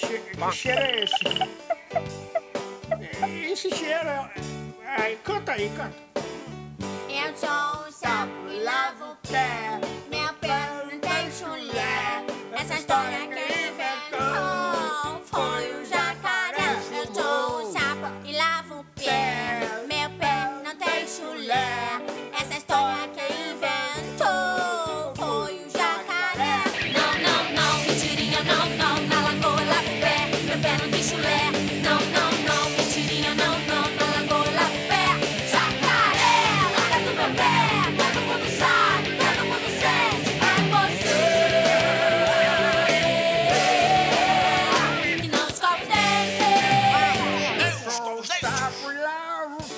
che que cheiro é esse? É, esse cheiro é... Ai, canta aí, canta. Eu sou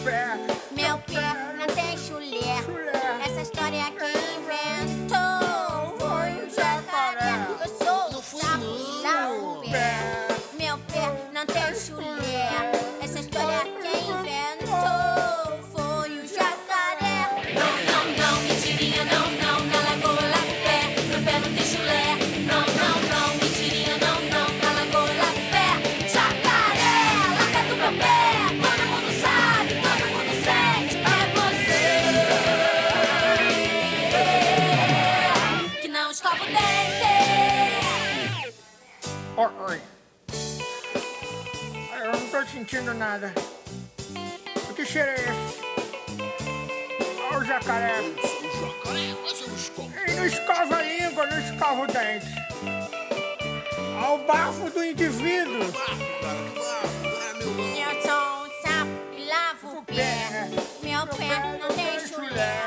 fair. Corre. Eu não tô sentindo nada. Que cheiro é esse? Olha o jacaré. O jacaré, mas eu escovo. Ele não escova a língua, não escova o dente. Olha o bafo do indivíduo. Né, eu sou um sapo e lavo o pé. Meu, pé, pé não tem chulé.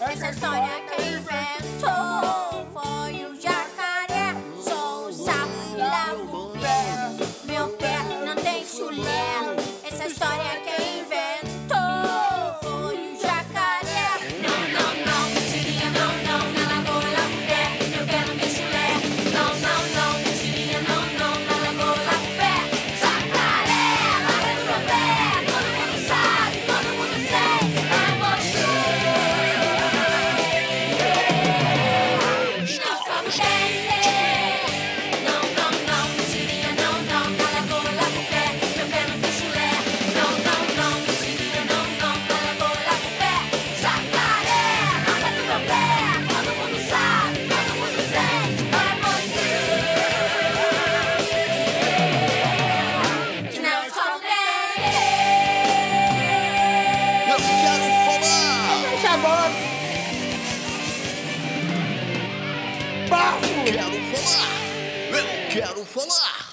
Essa história que eu é invento. bola. Barro! Quero falar! Eu quero falar!